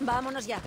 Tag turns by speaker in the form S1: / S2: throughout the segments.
S1: Vámonos ya.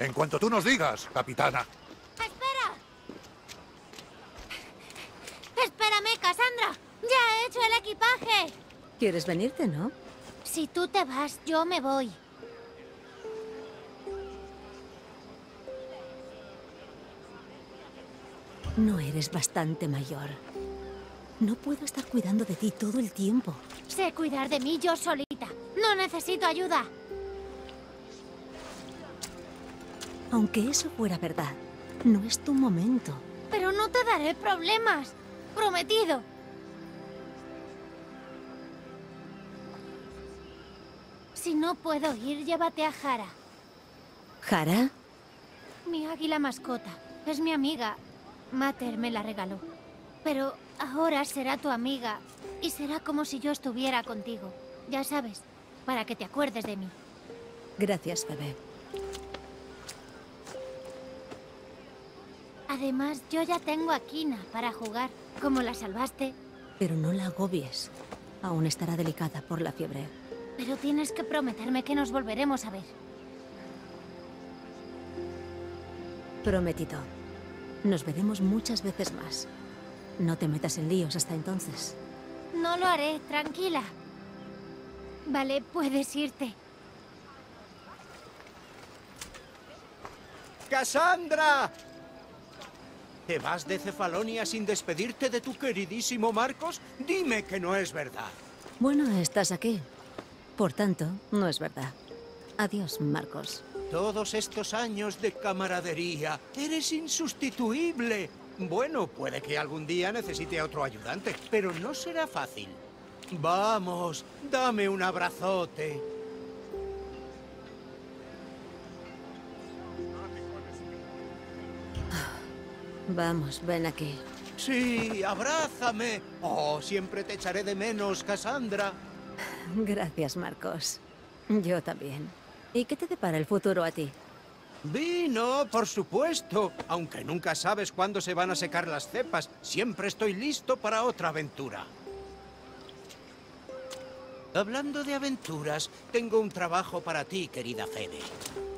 S2: En cuanto tú nos digas, capitana.
S3: ¡Espera! ¡Espérame, Cassandra! ¡Ya he hecho el equipaje!
S1: ¿Quieres venirte, no?
S3: Si tú te vas, yo me voy.
S1: No eres bastante mayor. No puedo estar cuidando de ti todo el tiempo.
S3: Sé cuidar de mí yo solita. No necesito ayuda.
S1: Aunque eso fuera verdad, no es tu momento.
S3: Pero no te daré problemas. Prometido. Si no puedo ir, llévate a Jara.
S1: ¿Jara?
S3: Mi águila mascota. Es mi amiga. Mater me la regaló. Pero ahora será tu amiga y será como si yo estuviera contigo. Ya sabes, para que te acuerdes de mí.
S1: Gracias, bebé.
S3: Además, yo ya tengo a Kina para jugar. Como la salvaste,
S1: Pero no la agobies. Aún estará delicada por la fiebre.
S3: Pero tienes que prometerme que nos volveremos a ver.
S1: Prometido. Nos veremos muchas veces más. No te metas en líos hasta entonces.
S3: No lo haré, tranquila. Vale, puedes irte.
S4: ¡Cassandra! ¿Te vas de Cefalonia sin despedirte de tu queridísimo Marcos? Dime que no es verdad.
S1: Bueno, estás aquí. Por tanto, no es verdad. Adiós, Marcos.
S4: Todos estos años de camaradería, eres insustituible. Bueno, puede que algún día necesite a otro ayudante, pero no será fácil. Vamos, dame un abrazote.
S1: Vamos, ven aquí.
S4: Sí, abrázame. Oh, siempre te echaré de menos, Cassandra.
S1: Gracias, Marcos. Yo también. ¿Y qué te depara el futuro a ti?
S4: Vino, por supuesto. Aunque nunca sabes cuándo se van a secar las cepas, siempre estoy listo para otra aventura. Hablando de aventuras, tengo un trabajo para ti, querida Fede.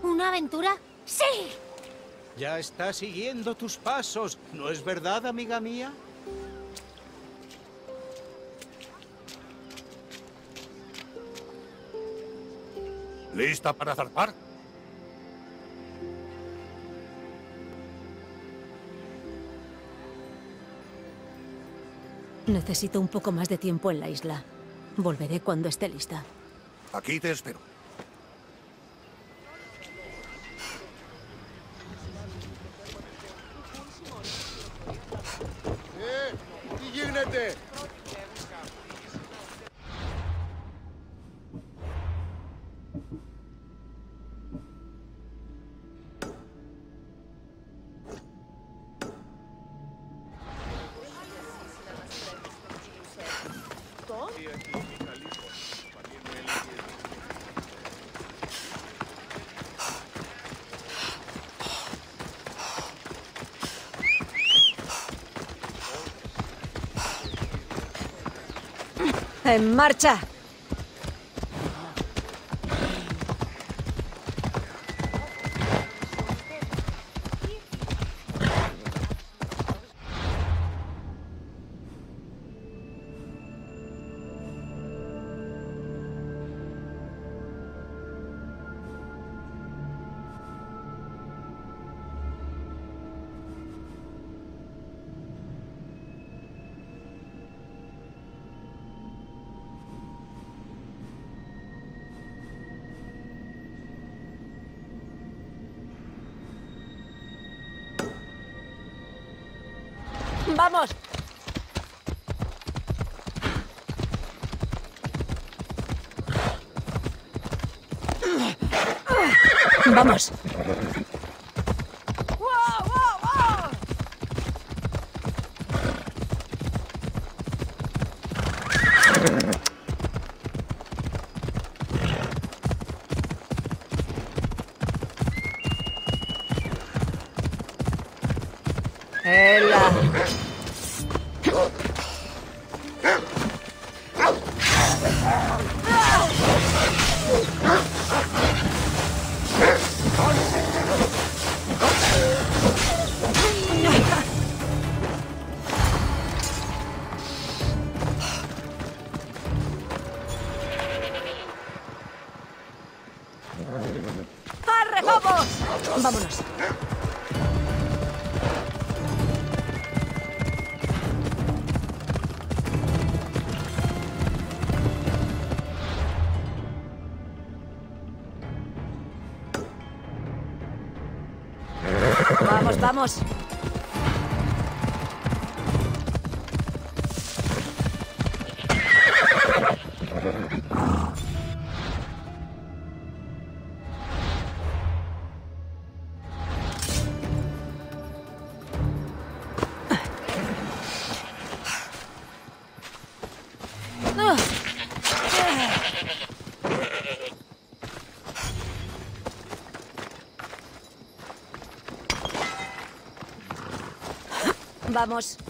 S3: ¿Una aventura? ¡Sí!
S4: Ya está siguiendo tus pasos, ¿no es verdad, amiga mía?
S2: ¿Lista para zarpar?
S1: Necesito un poco más de tiempo en la isla. Volveré cuando esté lista.
S2: Aquí te espero.
S1: ¡En marcha! ¡Vamos! ¡Vamos! ¡Arre, vamos! Vámonos. Vamos. Vamos. Vamos.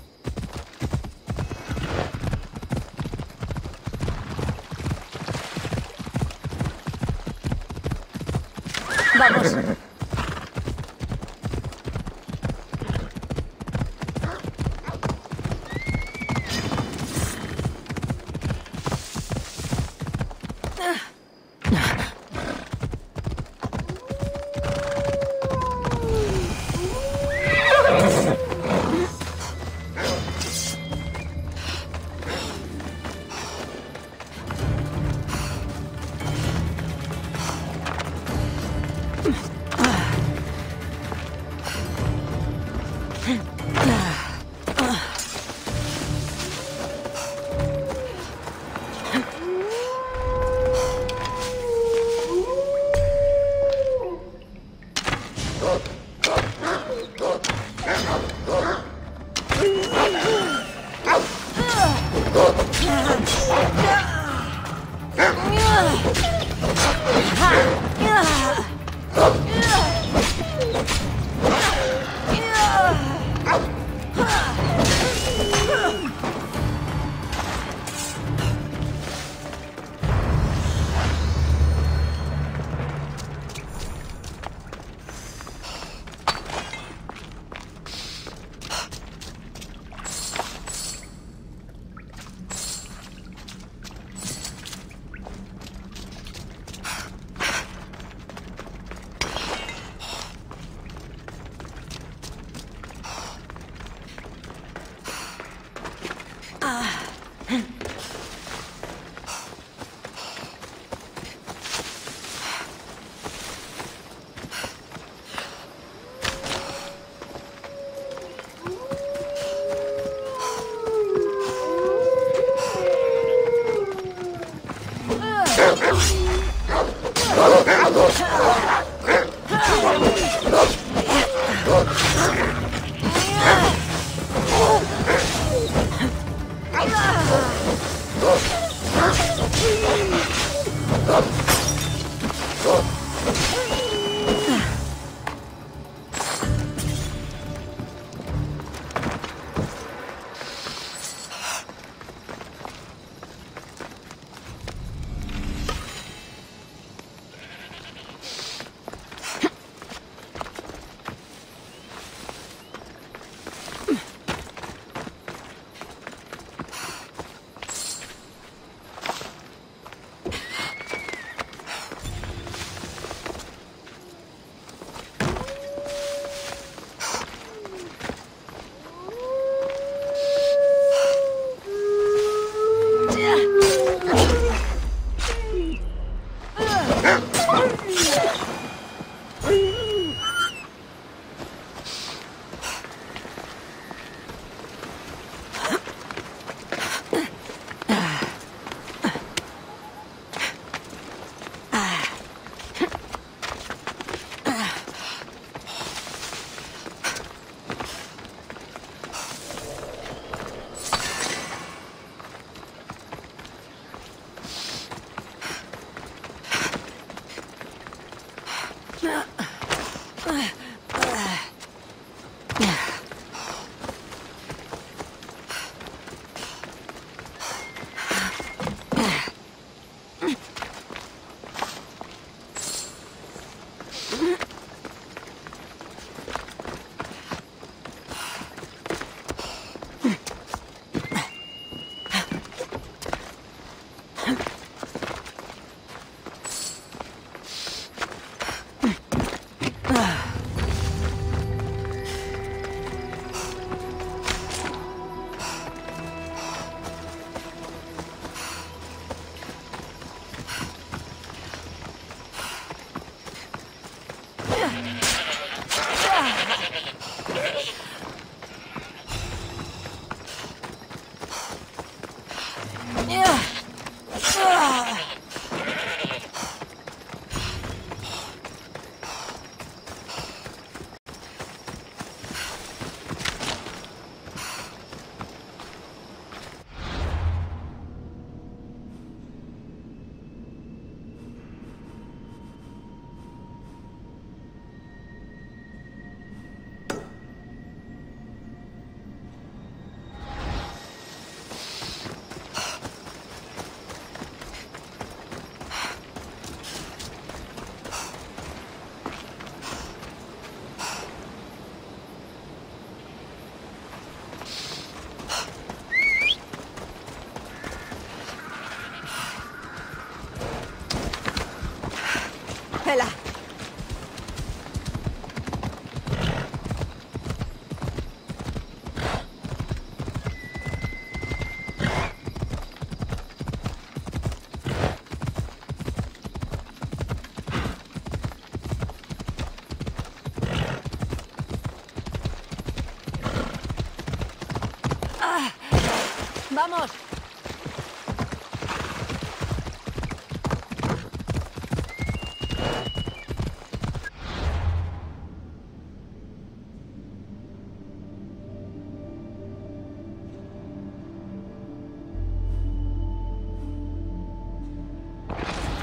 S1: ¡Vamos!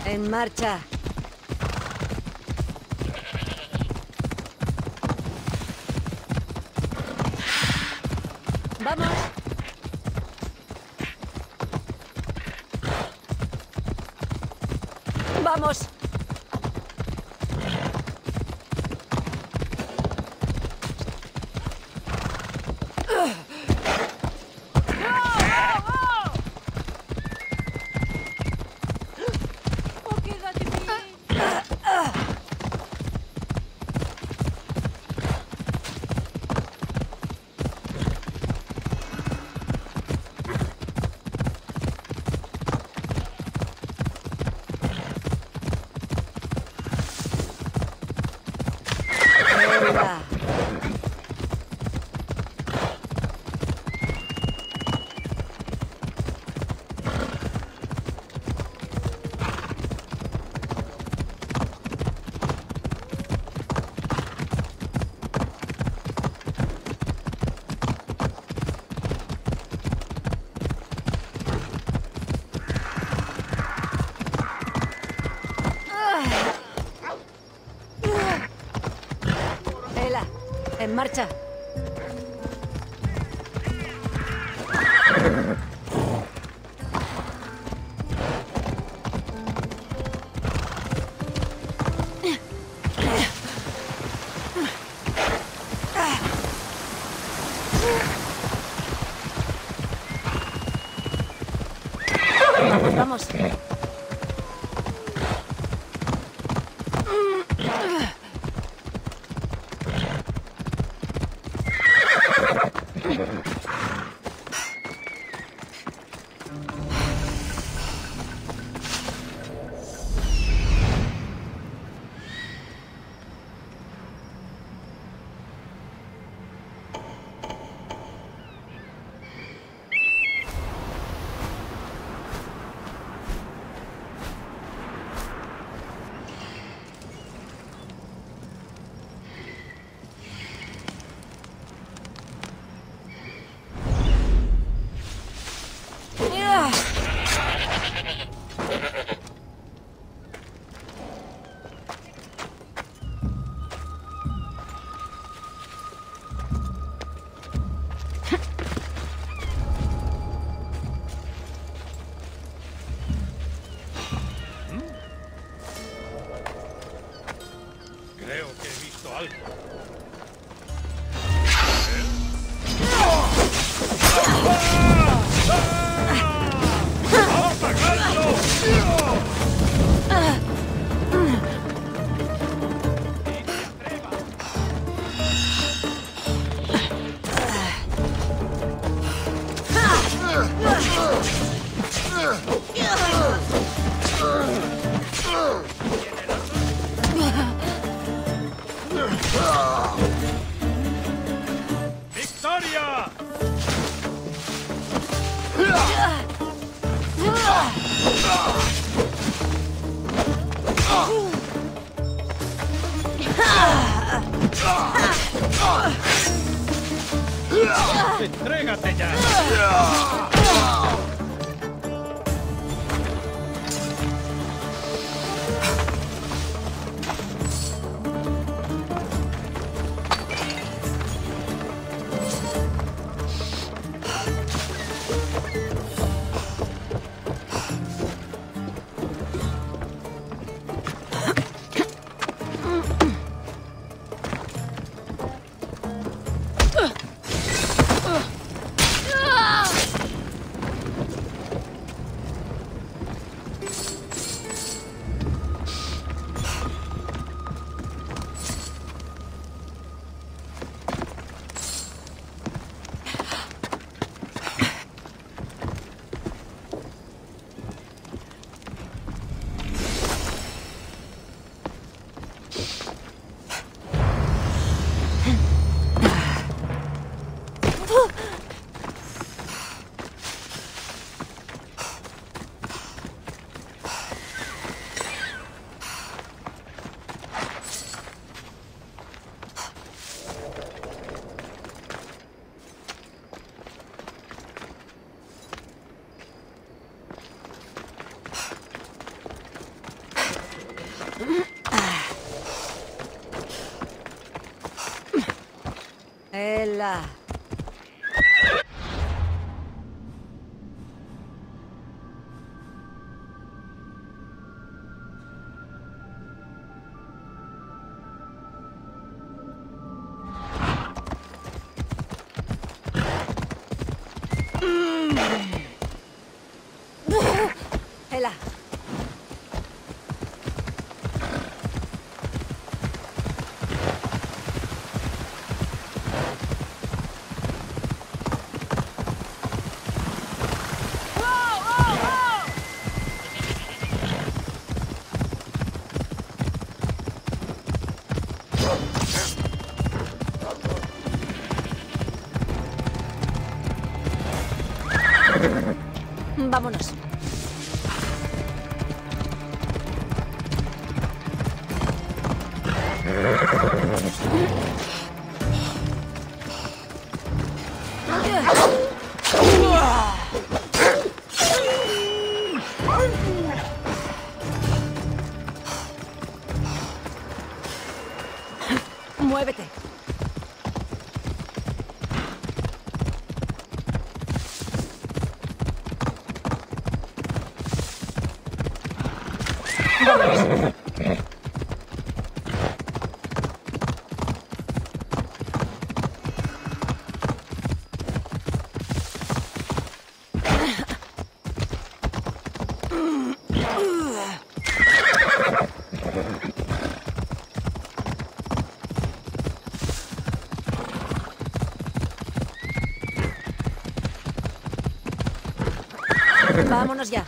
S1: En marcha. olhar. Vámonos. Muévete. Vámonos ya.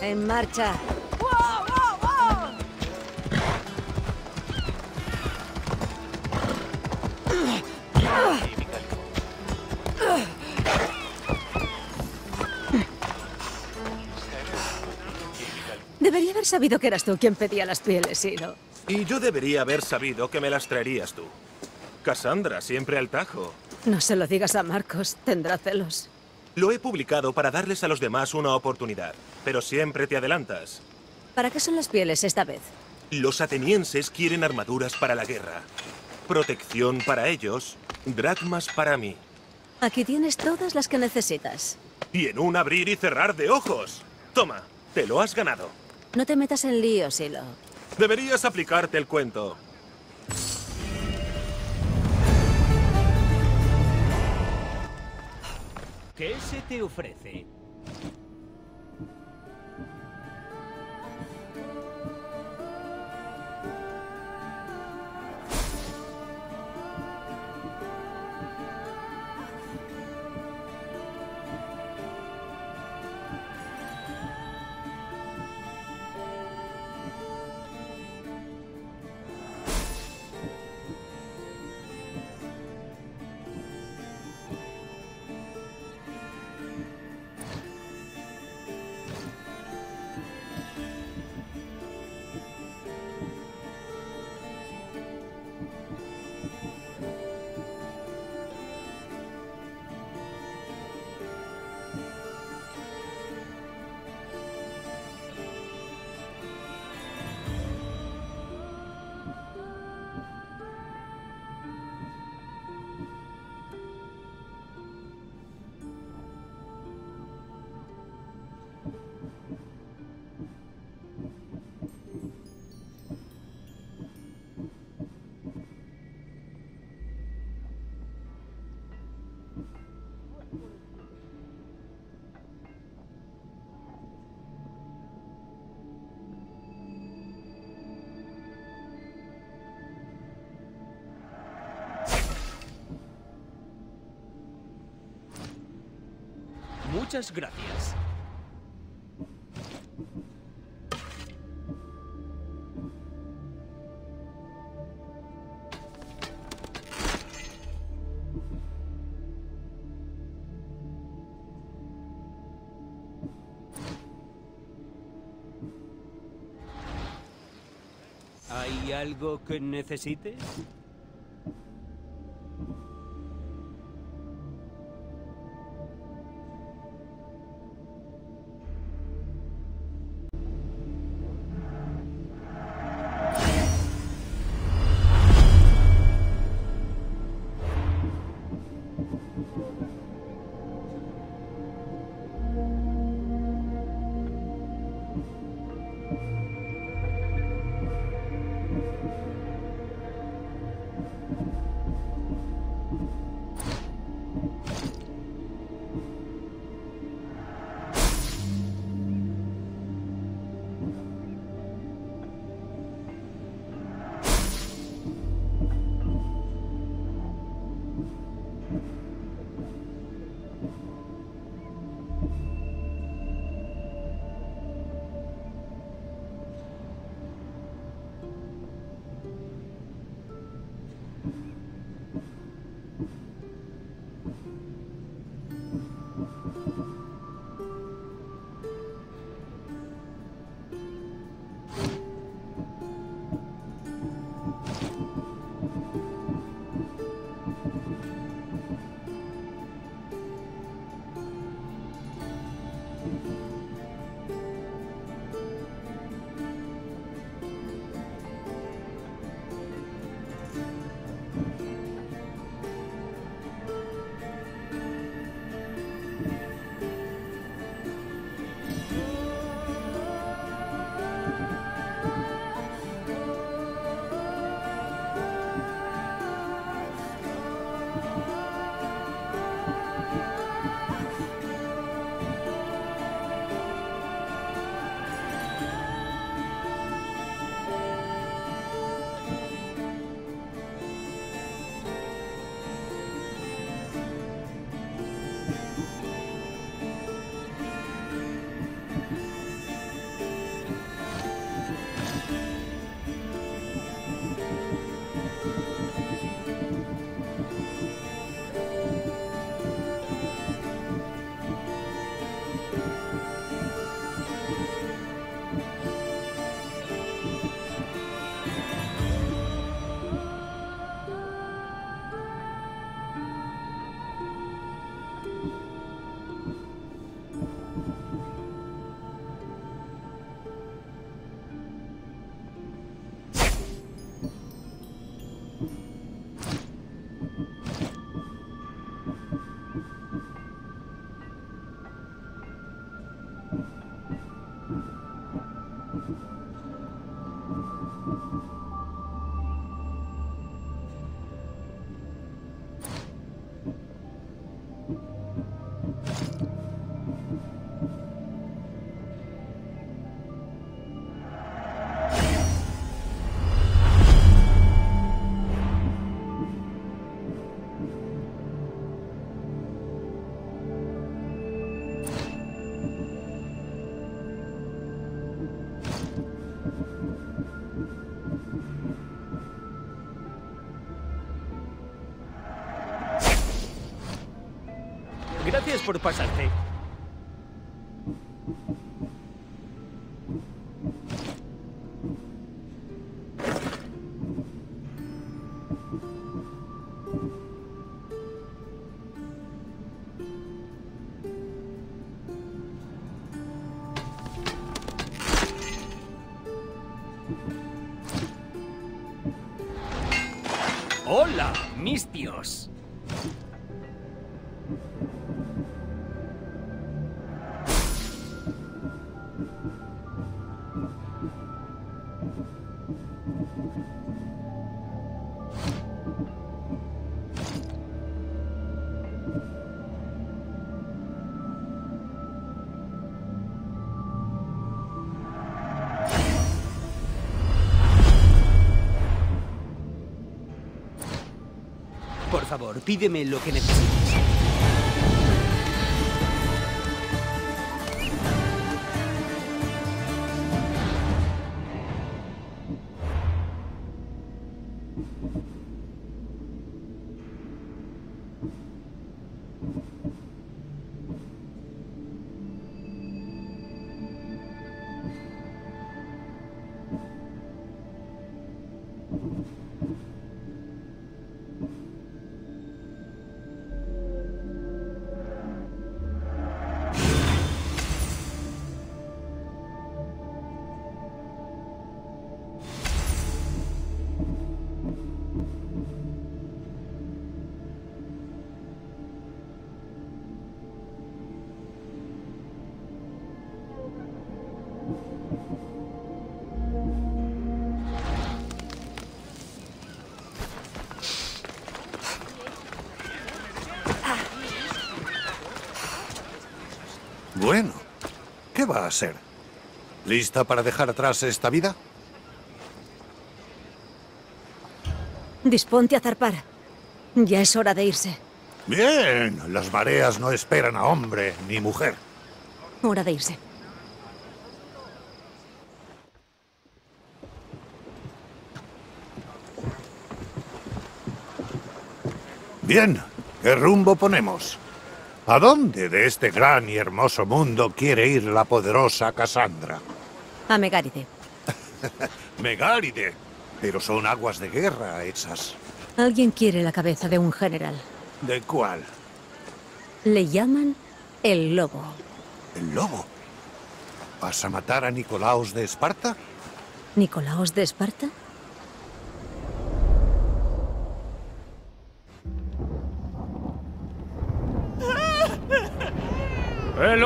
S1: En marcha. Sabido que eras tú quien pedía las pieles, Siro.
S5: Y yo debería haber sabido que me las traerías tú. Cassandra, siempre al tajo.
S1: No se lo digas a Marcos, tendrá celos.
S5: Lo he publicado para darles a los demás una oportunidad, pero siempre te adelantas.
S1: ¿Para qué son las pieles esta vez?
S5: Los atenienses quieren armaduras para la guerra. Protección para ellos, dracmas para mí.
S1: Aquí tienes todas las que necesitas.
S5: Y en un abrir y cerrar de ojos. Toma, te lo has ganado.
S1: No te metas en lío, Silo.
S5: Deberías aplicarte el cuento.
S6: ¿Qué se te ofrece?
S4: Muchas gracias. Algo que necesites? Gracias por pasarte. Hola, mistios. Por pídeme lo que necesites.
S2: Va a ser? ¿Lista para dejar atrás esta vida?
S1: Disponte a zarpar. Ya es hora de irse.
S2: Bien, las mareas no esperan a hombre ni mujer.
S1: Hora de irse.
S2: Bien, ¿qué rumbo ponemos? ¿A dónde de este gran y hermoso mundo quiere ir la poderosa Cassandra?
S1: A Megáride.
S2: Megáride. Pero son aguas de guerra esas.
S1: Alguien quiere la cabeza de un general.
S2: ¿De cuál?
S1: Le llaman el lobo.
S2: ¿El lobo? ¿Vas a matar a Nicolaos de Esparta?
S1: ¿Nicolaos de Esparta?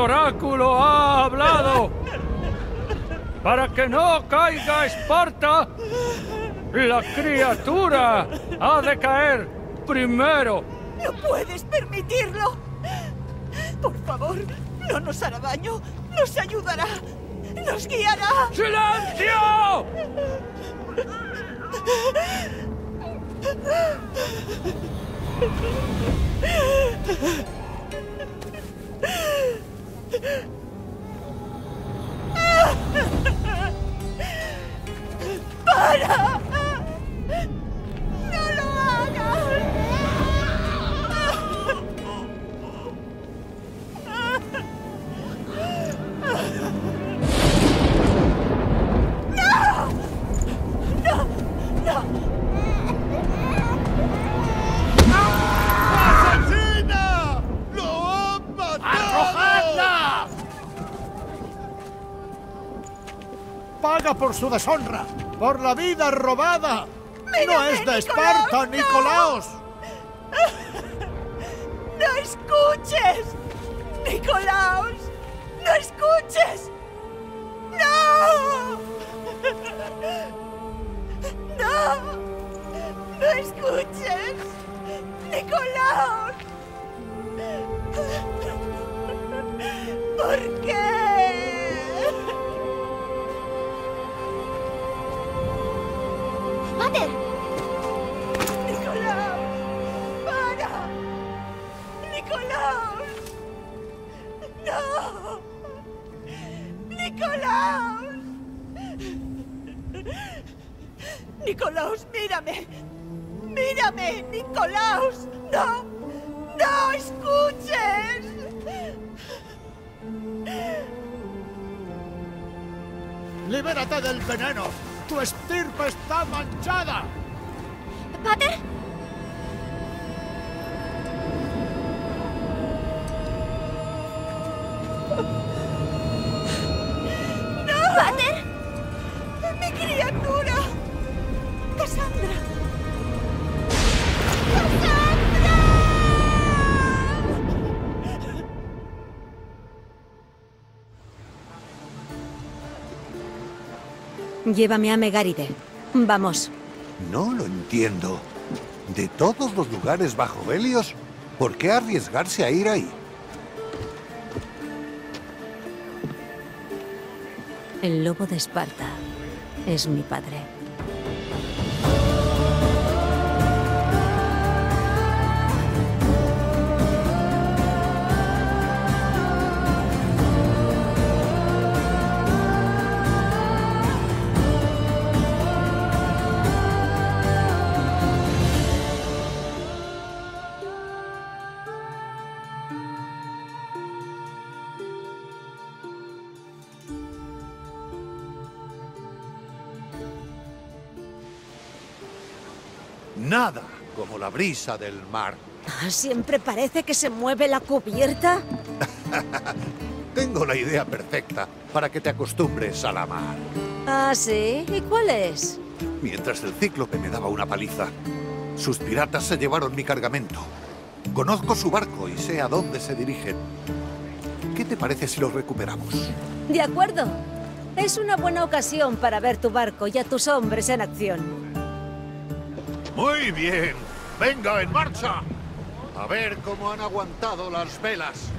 S7: Oráculo ha hablado. Para que no caiga Esparta, la criatura ha de caer primero.
S8: ¡No puedes permitirlo! Por favor, no nos hará daño. Nos ayudará. Nos guiará.
S7: ¡Silencio!
S8: ¡Para!
S9: Su deshonra, por la vida robada. No es de Esparta,
S8: Nicolaos, no.
S9: Nicolaos.
S8: ¡No escuches! ¡Nicolaos! ¡No escuches! ¡No! ¡No! ¡No escuches! ¡Nicolaos! ¿Por qué? ¡Mírame, Nicolaos! ¡No! ¡No escuches!
S9: Libérate del veneno. Tu estirpe está manchada.
S1: Llévame a Megáride. Vamos.
S2: No lo entiendo. De todos los lugares bajo Helios, ¿por qué arriesgarse a ir ahí?
S1: El lobo de Esparta es mi padre.
S2: Brisa del mar.
S1: Ah, ¿Siempre parece que se mueve la cubierta?
S2: Tengo la idea perfecta para que te acostumbres a la mar.
S1: Ah, sí. ¿Y cuál es?
S2: Mientras el cíclope me daba una paliza, sus piratas se llevaron mi cargamento. Conozco su barco y sé a dónde se dirigen. ¿Qué te parece si lo recuperamos?
S1: De acuerdo. Es una buena ocasión para ver tu barco y a tus hombres en acción.
S2: Muy bien. Venga, en marcha. A ver cómo han aguantado las velas.